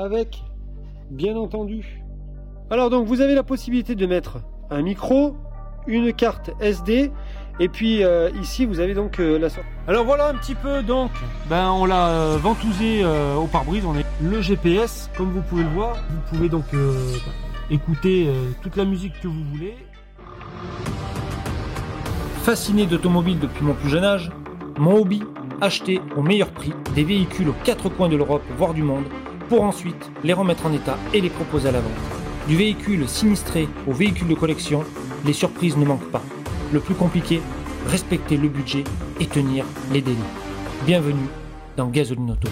avec, bien entendu. Alors donc vous avez la possibilité de mettre un micro, une carte SD et puis euh, ici vous avez donc euh, la sortie. Alors voilà un petit peu donc, ben on l'a euh, ventousé euh, au pare-brise, on est le GPS comme vous pouvez le voir. Vous pouvez donc euh, écouter euh, toute la musique que vous voulez. Fasciné d'automobile depuis mon plus jeune âge, mon hobby, acheter au meilleur prix des véhicules aux quatre coins de l'Europe, voire du monde, pour ensuite les remettre en état et les proposer à la vente. Du véhicule sinistré au véhicule de collection, les surprises ne manquent pas. Le plus compliqué, respecter le budget et tenir les délais. Bienvenue dans Gasoline Auto.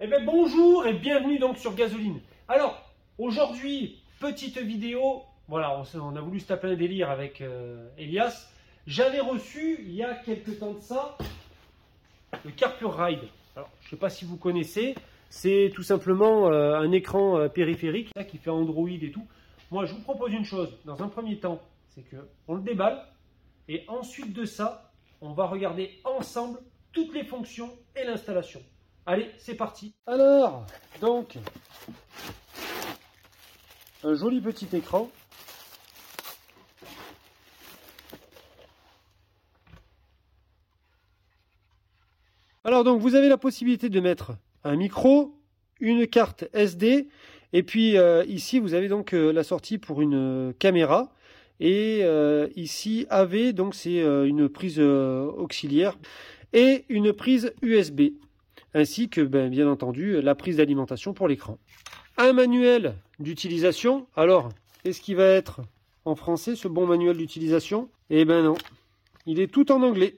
Eh bien bonjour et bienvenue donc sur Gasoline. Alors aujourd'hui petite vidéo. Voilà, on, a voulu se taper un délire avec euh, Elias. J'avais reçu il y a quelques temps de ça le Carpure Ride. Alors je ne sais pas si vous connaissez. C'est tout simplement euh, un écran euh, périphérique qui fait Android et tout. Moi je vous propose une chose. Dans un premier temps, c'est que on le déballe et ensuite de ça, on va regarder ensemble toutes les fonctions et l'installation. Allez, c'est parti. Alors, donc, un joli petit écran. Alors donc, vous avez la possibilité de mettre un micro, une carte SD, et puis euh, ici, vous avez donc euh, la sortie pour une euh, caméra. Et ici, AV, donc c'est une prise auxiliaire et une prise USB ainsi que ben, bien entendu la prise d'alimentation pour l'écran. Un manuel d'utilisation. Alors, est-ce qu'il va être en français ce bon manuel d'utilisation? Eh ben non, il est tout en anglais.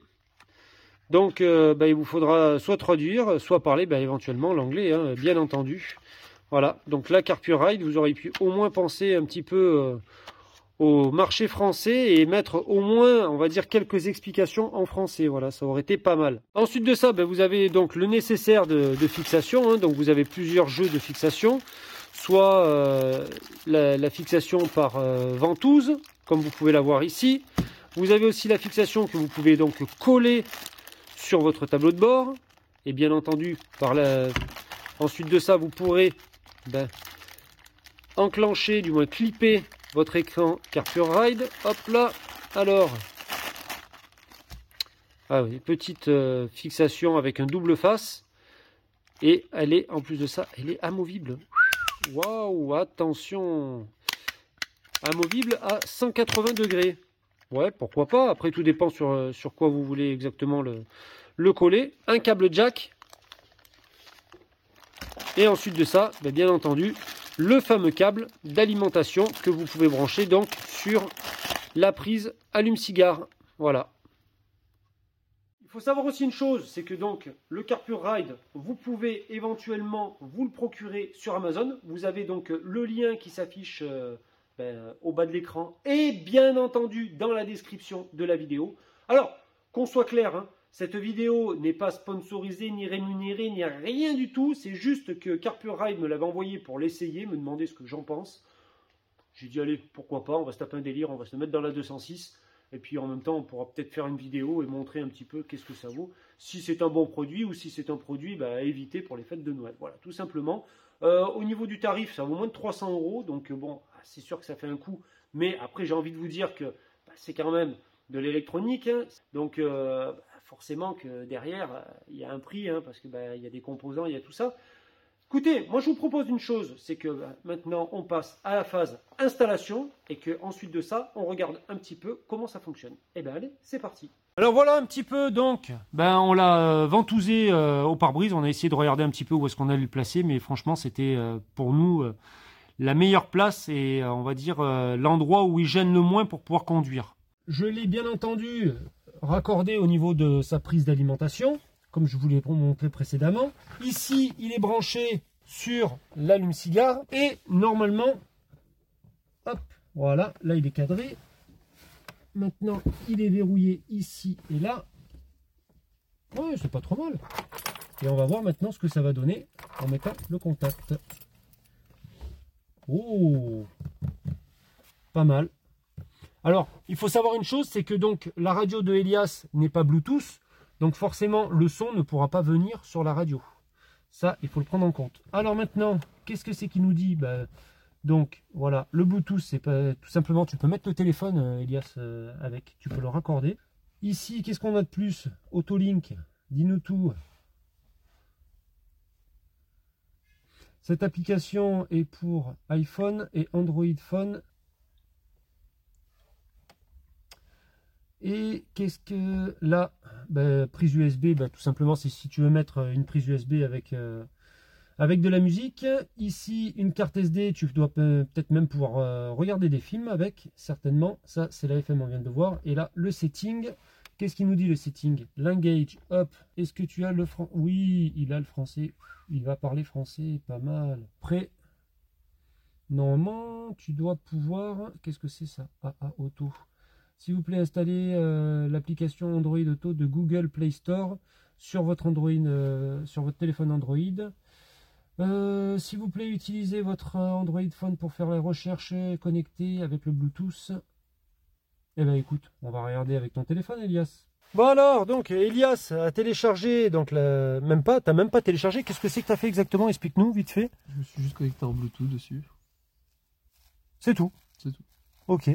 Donc, euh, ben, il vous faudra soit traduire, soit parler ben, éventuellement l'anglais, hein, bien entendu. Voilà, donc la Carpure Ride, vous auriez pu au moins penser un petit peu euh, au marché français et mettre au moins, on va dire, quelques explications en français. Voilà, ça aurait été pas mal. Ensuite de ça, ben, vous avez donc le nécessaire de, fixation. hein. donc vous avez plusieurs jeux de fixation, soit euh, la, fixation par ventouse, comme vous pouvez la voir ici. Vous avez aussi la fixation que vous pouvez donc coller sur votre tableau de bord. Et bien entendu, par la... ensuite de ça, vous pourrez ben, enclencher, du moins clipper votre écran Carpure Ride. Hop là. Alors, ah petite euh, fixation avec un double face. Et elle est, en plus de ça, elle est amovible. Waouh, attention. Amovible à 180 degrés. Ouais, pourquoi pas. Après, tout dépend sur, euh, quoi vous voulez exactement le, le coller. Un câble jack. Et ensuite de ça, ben, bien entendu, le fameux câble d'alimentation que vous pouvez brancher donc sur la prise allume-cigare. Voilà. Il faut savoir aussi une chose, c'est que donc le Carpure Ride, vous pouvez éventuellement vous le procurer sur Amazon. Vous avez donc le lien qui s'affiche euh, ben, au bas de l'écran et bien entendu dans la description de la vidéo. Alors, qu'on soit clair, hein, cette vidéo n'est pas sponsorisée, ni rémunérée, ni rien du tout. C'est juste que Carpure Ride me l'avait envoyé pour l'essayer, me demander ce que j'en pense. J'ai dit, allez, pourquoi pas, on va se taper un délire, on va se mettre dans la 206. Et puis en même temps, on pourra peut-être faire une vidéo et montrer un petit peu qu'est-ce que ça vaut. Si c'est un bon produit ou si c'est un produit bah, à éviter pour les fêtes de Noël. Voilà, tout simplement. Euh, au niveau du tarif, ça vaut moins de 300 euros. Donc euh, bon, c'est sûr que ça fait un coup. Mais après, j'ai envie de vous dire que bah, c'est quand même de l'électronique. hein. Donc euh, bah, forcément que derrière, il y a un prix, hein, parce que bah, il y a des composants, il y a tout ça. Écoutez, moi je vous propose une chose, c'est que bah, maintenant on passe à la phase installation et que ensuite de ça, on regarde un petit peu comment ça fonctionne. Et bien allez, c'est parti. Alors voilà un petit peu donc, ben on l'a euh, ventousé euh, au pare-brise, on a essayé de regarder un petit peu où est-ce qu'on allait le placer, mais franchement c'était euh, pour nous euh, la meilleure place et euh, on va dire euh, l'endroit où il gêne le moins pour pouvoir conduire. Je l'ai bien entendu raccordé au niveau de sa prise d'alimentation, comme je vous l'ai montré précédemment. Ici, il est branché sur l'allume-cigare et normalement, hop, voilà, là il est cadré. Maintenant, il est verrouillé ici et là. Ouais, c'est pas trop mal. Et on va voir maintenant ce que ça va donner en mettant le contact. Oh Pas mal. Alors, il faut savoir une chose, c'est que donc la radio de Elias n'est pas Bluetooth, donc forcément le son ne pourra pas venir sur la radio. Ça, il faut le prendre en compte. Alors maintenant, qu'est-ce que c'est qui nous dit? Bah, Donc voilà, le Bluetooth, c'est pas tout simplement, tu peux mettre le téléphone, euh, Elias, euh, avec, tu peux le raccorder. Ici, qu'est-ce qu'on a de plus? Autolink, dis-nous tout. Cette application est pour iPhone et Android Phone Et qu'est-ce que là ben, Prise USB, ben, tout simplement, c'est si tu veux mettre euh, une prise USB avec, euh, avec de la musique. Ici, une carte SD, tu dois peut-être même pouvoir euh, regarder des films avec, certainement. Ça, c'est la FM, on vient de voir. Et là, le setting. Qu'est-ce qu'il nous dit le setting? L'engage, hop. Est-ce que tu as le français Oui, il a le français. Il va parler français, pas mal. Prêt? Normalement, tu dois pouvoir... Qu'est-ce que c'est ça? Ah, ah, auto. S'il vous plaît, installez euh, l'application Android Auto de Google Play Store sur votre Android, euh, sur votre téléphone Android. Euh, s'il vous plaît, utilisez votre Android Phone pour faire la recherche connectée avec le Bluetooth. Eh bien, écoute, on va regarder avec ton téléphone, Elias. Bon alors, donc Elias a téléchargé, donc même pas, t'as même pas téléchargé. Qu'est-ce que c'est que tu as fait exactement? Explique-nous vite fait. Je me suis juste connecté en Bluetooth dessus. C'est tout. C'est tout. Ok.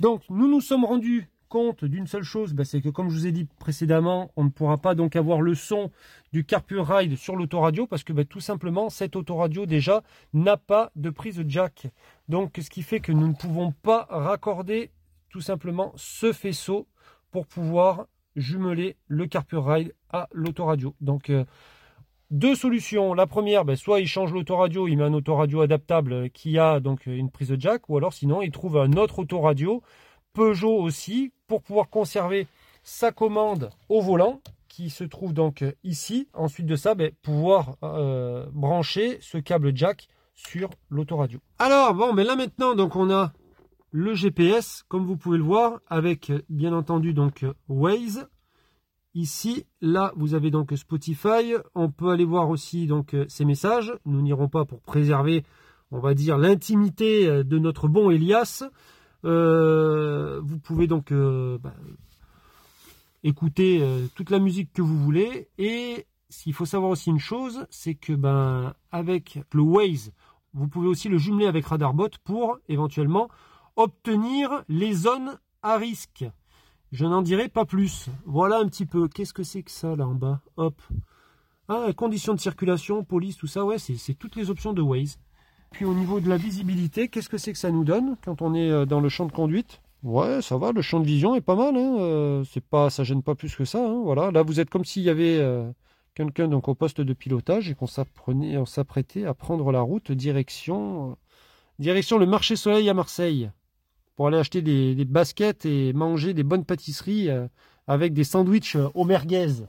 Donc, nous nous sommes rendus compte d'une seule chose, bah, c'est que comme je vous ai dit précédemment, on ne pourra pas donc avoir le son du Carpure Ride sur l'autoradio parce que bah, tout simplement cette autoradio déjà n'a pas de prise jack. Donc ce qui fait que nous ne pouvons pas raccorder tout simplement ce faisceau pour pouvoir jumeler le Carpure Ride à l'autoradio. Donc euh, deux solutions. La première, ben, soit il change l'autoradio, il met un autoradio adaptable qui a donc une prise jack, ou alors sinon il trouve un autre autoradio, Peugeot aussi, pour pouvoir conserver sa commande au volant, qui se trouve donc ici. Ensuite de ça, ben, pouvoir euh, brancher ce câble jack sur l'autoradio. Alors bon, mais là maintenant, donc on a le GPS, comme vous pouvez le voir, avec bien entendu donc Waze, Ici, là, vous avez donc Spotify. On peut aller voir aussi donc euh, ces messages. Nous n'irons pas pour préserver, on va dire, l'intimité euh, de notre bon Elias. Euh, vous pouvez donc bah, écouter toute la musique que vous voulez. Et s'il faut savoir aussi une chose, c'est que ben avec le Waze, vous pouvez aussi le jumeler avec Radarbot pour éventuellement obtenir les zones à risque. Je n'en dirai pas plus. Voilà un petit peu. Qu'est-ce que c'est que ça là en bas? Hop. Ah, conditions de circulation, police, tout ça. Ouais, c'est toutes les options de Waze. Puis au niveau de la visibilité, qu'est-ce que c'est que ça nous donne quand on est euh, dans le champ de conduite? Ouais, ça va. Le champ de vision est pas mal. Hein. Euh, c'est pas, ça gêne pas plus que ça. Hein. Voilà. Là, vous êtes comme s'il y avait euh, quelqu'un donc au poste de pilotage et qu'on s'apprêtait à prendre la route direction, direction le marché soleil à Marseille pour aller acheter des, baskets et manger des bonnes pâtisseries euh, avec des sandwichs euh, au merguez.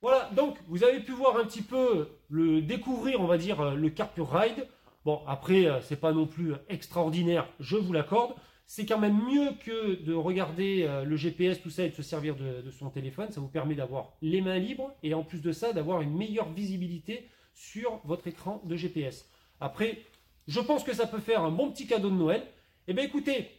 Voilà, donc vous avez pu voir un petit peu le découvrir, on va dire, euh, le Carpure Ride. Bon, après, c'est pas non plus extraordinaire, je vous l'accorde. C'est quand même mieux que de regarder le GPS, tout ça, et de se servir de, de son téléphone. Ça vous permet d'avoir les mains libres et en plus de ça, d'avoir une meilleure visibilité sur votre écran de GPS. Après, je pense que ça peut faire un bon petit cadeau de Noël. Eh bien écoutez,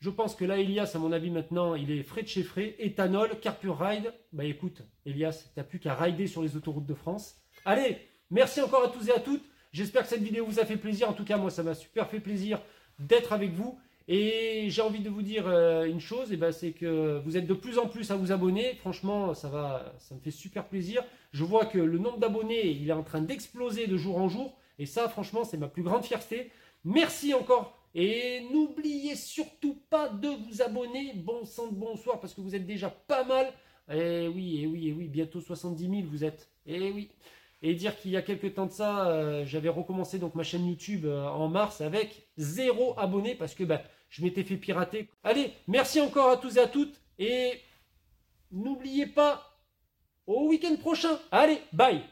je pense que là, Elias, à mon avis, maintenant, il est frais de chez frais. Éthanol, Carpure Ride. Bah écoute, Elias, t'as plus qu'à rider sur les autoroutes de France. Allez, merci encore à tous et à toutes. J'espère que cette vidéo vous a fait plaisir. En tout cas, moi, ça m'a super fait plaisir d'être avec vous. Et j'ai envie de vous dire euh, une chose, et ben, c'est que vous êtes de plus en plus à vous abonner. Franchement, ça, va, ça me fait super plaisir. Je vois que le nombre d'abonnés, il est en train d'exploser de jour en jour. Et ça, franchement, c'est ma plus grande fierté. Merci encore et n'oubliez surtout pas de vous abonner. Bon sang de bonsoir parce que vous êtes déjà pas mal. Eh oui, eh oui, eh oui, bientôt 70 000 vous êtes. Eh oui. Et dire qu'il y a quelques temps de ça, euh, j'avais recommencé donc ma chaîne YouTube euh, en mars avec zéro abonné parce que bah, je m'étais fait pirater. Allez, merci encore à tous et à toutes et n'oubliez pas au week-end prochain. Allez, bye